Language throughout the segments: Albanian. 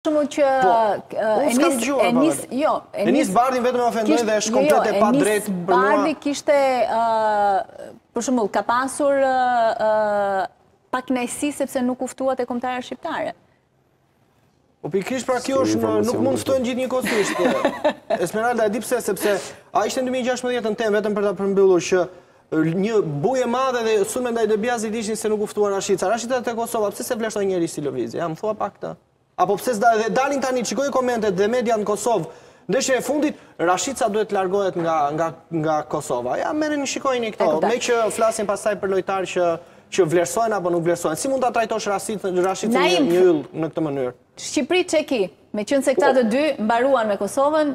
shumë që po, Enis Enis jo Enis Bardhin vetëm ofendoi dhe është jo, komplet e padrejtë për mua Bardhi kishte për shembull ka pasur pakënaqësi sepse nuk u ftua te kombëtarja shqiptare Po pikërisht pra kjo është nuk mund të ftojnë gjithë njëkohësisht. Esmeralda e di pse sepse a ishte në 2016 në temë vetëm për ta përmbyllur që një bujë madhe dhe sulme ndaj De Biazit ishin se nuk u ftua Rashica. Rashica te Kosova, pse s'e vlerësoi njeri si Lëvizje? Ja, më thua pak këtë. Apo pse s'da dhe dalin tani shikoj komentet dhe mediat në Kosovë. Ndeshjen e fundit Rashica duhet të largohet nga nga nga Kosova. Ja merreni shikojini këto. Meqë flasin pastaj për lojtarë që që vlerësohen apo nuk vlerësohen. Si mund ta trajtosh Rashica Rashica një yll në këtë mënyrë? Shqipëri Çeki. Meqenëse këta të dy mbaruan me Kosovën,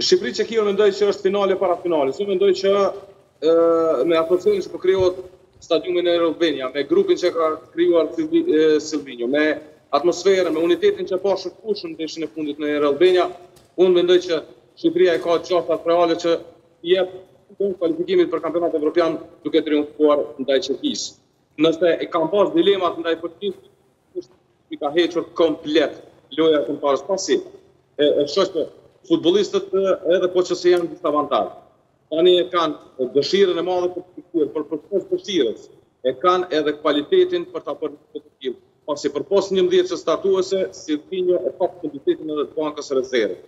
Shqipëri Çeki unë mendoj që është finale para finales. Unë mendoj që ë me atmosferën që po krijohet stadiumin Air Albania, me grupin që ka krijuar Silvinho, me atmosferën, me unitetin që pashë në fushë ndeshjen e fundit në Air Albania, unë mendoj që Shqipëria i ka gjasat reale që jep kupton kualifikimin për kampionatin evropian duke triumfuar ndaj Çekisë. Nëse e kanë pas dilemat ndaj Polonisë, Është i ka hequr komplet loja e kombëtares pasi e, e shoh që futbollistët edhe po që se janë disavantazh. Tani e kanë dëshirën e madhe për të fituar, për përpos dëshirës. E kanë edhe kualitetin për ta bërë të tillë, pasi përpos 11-shes startuese, Silvinho e ka komoditetin edhe të bankës rezervë.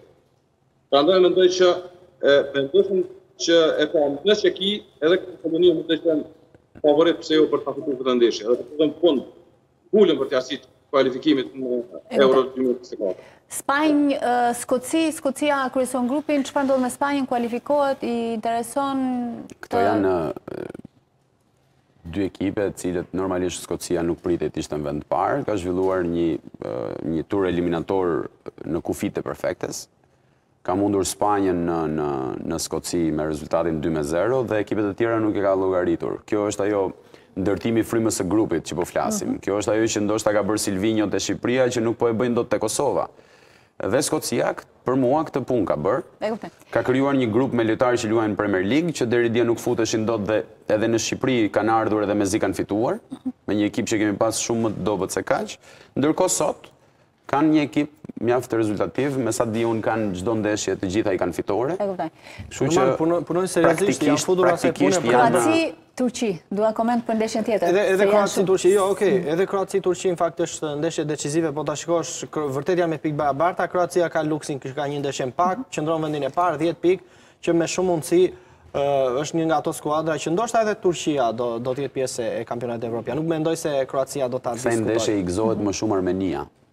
Prandaj mendoj që e pendoshëm që e ka në Çeki edhe këtë komuni më të qenë favorit pse jo për ta fituar këtë ndeshje. Edhe të dhëmë fund kulën për sa i përket kualifikimit në Euro 2024. Spanjë, Skoci, Skocia kryeson grupin, çfarë ndodh me Spanjën, kualifikohet, i intereson... Këto janë dy ekipe, të cilat normalisht Skocia nuk pritej të ishte në vend të parë, ka zhvilluar një një tur eliminator në kufijtë të perfektes. Ka mundur Spanjën në në në Skoci me rezultatin 2-0 dhe ekipet e tjera nuk e ka llogaritur. Kjo është ajo ndërtimi i frymës së grupit që po flasim. Mhm. Kjo është ajo që ndoshta ka bërë Silvinjo te Shqipëria që nuk po e bëjnë dot te Kosova. Dhe Skocia për mua këtë punë ka bërë. E kuptoj. Ka krijuar një grup me lojtarë që luajnë në Premier League, që deri dje nuk futeshin dot dhe edhe në Shqipëri kanë ardhur edhe mezi kanë fituar, me një ekip që kemi pas shumë më të dobët se kaq. Ndërkohë sot kanë një ekip mjaft rezultativ, me sa di unë kanë çdo ndeshje të gjitha i kanë fitore. E kuptoj. Kështu që punojnë seriozisht, janë futur asaj pune. Kroaci Turqi, dua koment për ndeshjen tjetër. Edhe, edhe Kroaci Turqi, jo, okay. Mm. edhe Kroaci Turqi në fakt është ndeshje decizive, po ta shikosh vërtet janë me pikë barabarta, Kroacia ka luksin që ka një ndeshje më pak, mm-hmm. qëndron vendin e parë 10 pikë, që me shumë mundësi është një nga ato skuadra që ndoshta edhe Turqia do do të jetë pjesë e kampionatit evropian. Nuk mendoj se Kroacia do ta diskutojë. Kësaj ndeshje i gëzohet më shumë Armenia.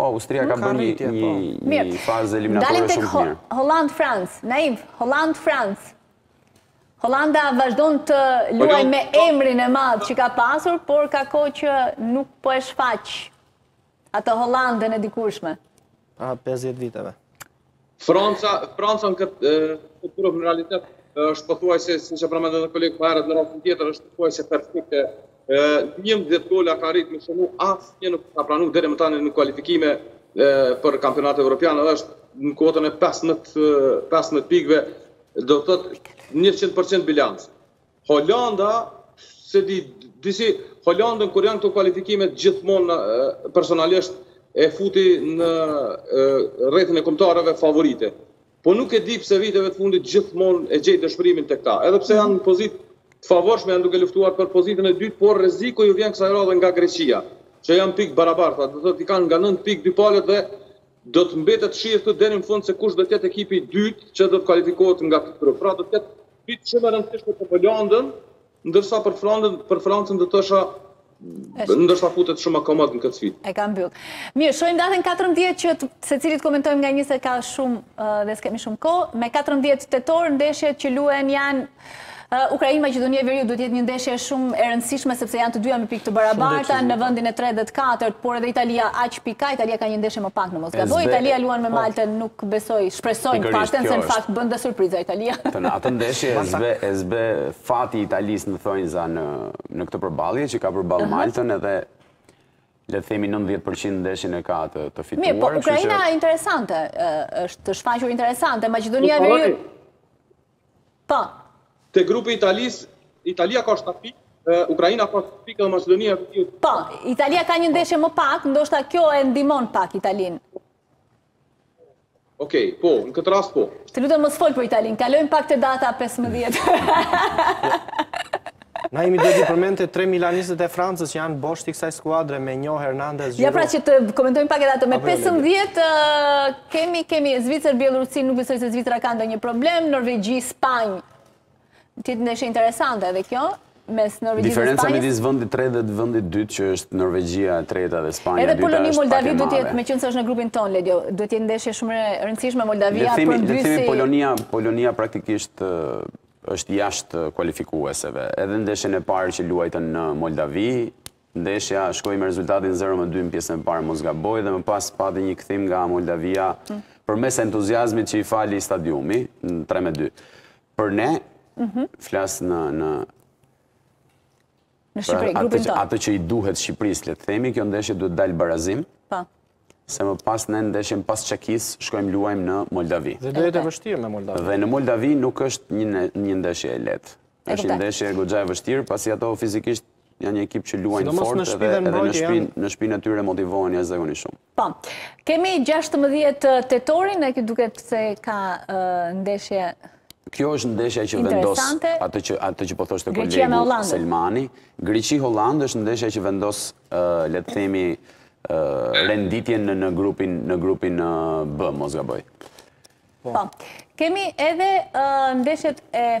Po, Austria ka bërë një po. një fazë eliminatore shumë të mirë. Hollandë Francë, Naim, Hollandë Francë. Holanda vazhdon të luaj me emrin e madh që ka pasur, por ka kohë që nuk po e shfaq atë Hollandën e dikurshme. A 50 viteve. Franca, Franca në këtë grup në realitet është pothuajse siç e përmendën edhe kolegët më herët në rastin tjetër është pothuajse perfekte. Ë 11 gola ka rrit me shënu asnjë nuk ka pranuar deri më tani në kualifikime për kampionat evropian është në kuotën e 15 15 pikëve do të thotë 100% bilanc. Holanda, se di, disi, Holandën kur janë këto kualifikime gjithmonë personalisht e futi në rrethin e kombëtareve favorite. Po nuk e di pse viteve të fundit gjithmonë e gjej dëshpërimin tek ta. Edhe pse janë në pozitë të favorshme, janë duke luftuar për pozitën e dytë, por rreziku iu vjen kësaj radhe nga Greqia, që janë pikë barabarta, do thotë i kanë nga 9 pikë dy palët dhe Do të mbetet të shihet deri në fund se kush do të jetë ekipi i dytë që do të kualifikohet nga ky grup. Pra do të jetë ditë shumë e rëndësishme për Holandën, ndërsa për Francën, për Francën do të thosha ndërsa futet shumë komod në këtë sfidë. E ka mbyll. Mirë, shojmë datën 14 që secili komentojmë nga një se ka shumë dhe s'kemi shumë kohë. Me 14 tetor, ndeshjet që luen janë Ukrainë Maqedonia e Veriut duhet të jetë një ndeshje shumë e rëndësishme sepse janë të dyja me pikë të barabarta në vendin e 3 dhe të 4, por edhe Italia aq pikë ka, Italia ka një ndeshje më pak në mos gaboj. Po Italia luan me Maltën, nuk besoj, shpresoj të paktën se në fakt bën dhe surpriza Italia. Të në atë ndeshje s'bën s'bën fati i Italisë në thonjza në në këtë përballje që ka përball Maltën edhe le të themi 90% ndeshjen e ka të të fituar. Mirë, po Ukraina interesante, është shfaqur interesante, Maqedonia e Veriut Po. Te grupi i Italisë, Italia ka shtatë pikë, Ukraina ka shtatë pikë dhe Maqedonia e Veriut. Po, Italia ka një ndeshje më pak, ndoshta kjo e ndihmon pak Italinë. Ok, po, në këtë rast po. Të lutem mos fol për Italinë, kalojmë pak te data 15. Naimi duhet të përmendte tre milanistët e Francës që janë boshti i kësaj skuadre Maignan Hernandez Giroud. Ja pra që të komentojmë pak edhe datën 15 kemi kemi Zvicër Bjellorusi nuk besoj se Zvicra ka ndonjë problem, Norvegji Spanjë. Do të jetë ndeshje interesante edhe kjo. Mes Norvegjisë dhe Spanjës. Diferenca midis vendit 3 dhe vendit 2 që është Norvegjia e treta dhe Spanja e dyta. Edhe Poloni Moldavi duhet të jetë, meqenëse është në grupin ton Ledio, duhet të jetë ndeshje shumë e rëndësishme Moldavia për çudi. Le të themi Polonia, Polonia praktikisht Është jashtë kualifikueseve. Edhe ndeshjen e parë që luajtën në Moldavi, ndeshja shkoi me rezultatin 0 me 2 në pjesën e parë mos gaboj dhe më pas pati një kthim nga Moldavia mm. përmes entuziazmit që i fali stadiumi në 3 me 2. Për ne, mhm. flas në në Në pra, Shqipëri, grupin tonë. Atë që i duhet Shqipërisë, le të themi, kjo ndeshje duhet dalë barazim. Pa. Po. Se më pas në ndeshjen pas Çekisë shkojmë luajmë në Moldavi. Dhe do jetë e vështirë në Moldavi. Dhe në Moldavi nuk është një një ndeshje e lehtë. Është një ndeshje goxha e vështirë, pasi ato fizikisht janë një ekip që luajnë fort edhe në shpinë e tyre motivohen jashtëzakonisht shumë. Po, kemi 16 tetorin, e këtu duket se ka ndeshje interesante. Kjo është ndeshja që vendos atë që po thoshte kolegu Selmani. Greqi-Hollandë është ndeshja që vendos, le të themi, renditjen në grupin B, mos gaboj. Po, kemi edhe ndeshjet e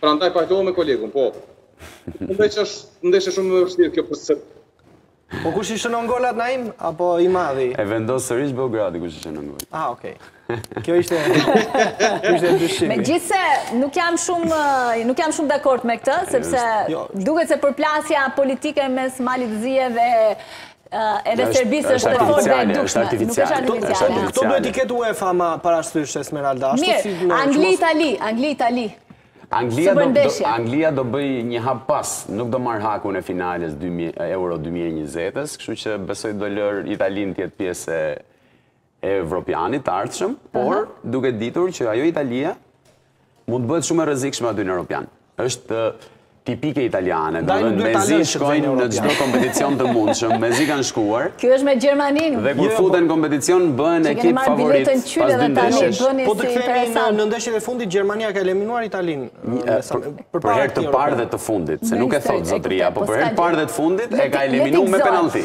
Prandaj pajtohem me kolegun, po. Mendoj që është ndeshje shumë më e vështirë kjo për serbët. Po kush i shënon golat Naim apo i madhi? E vendos sërish Beogradi kush i shënon golat. Ah, okej. Kjo ishte ishte dyshimi. Megjithëse nuk jam shumë nuk jam shumë dakord me këtë, sepse jo. duket se përplasja politike mes Malit të Zi dhe Edhe Serbisë është e fortë dhe e dukshme. Është artificiale. Nuk është artificiale. Këto duhet i ketë UEFA më parasysh Esmeralda. Mirë, Angli-Itali, Angli-Itali. Anglia do bëjë një hap pas, nuk do marrë hakun e finales Euro 2020-ës, kështu që besoj do lërë Italinë të jetë pjesë e e evropianit të ardhshëm, por duke ditur që ajo Italia mund të bëhet shumë e rrezikshme aty në Europian. Është tipike italiane, domethënë mezi shkojnë në çdo kompeticion të mundshëm, mezi kanë shkuar. Kjo është me Gjermaninë. Dhe kur jo, futen në kompeticion bëhen ekip favorit pas dy ndeshjesh. Po të kthehemi në ndeshjen e fundit, Gjermania ka eliminuar Italinë. Për herë të parë dhe të fundit, se nuk e thotë zotëria, po për herë të parë dhe të fundit e ka eliminuar me penallti.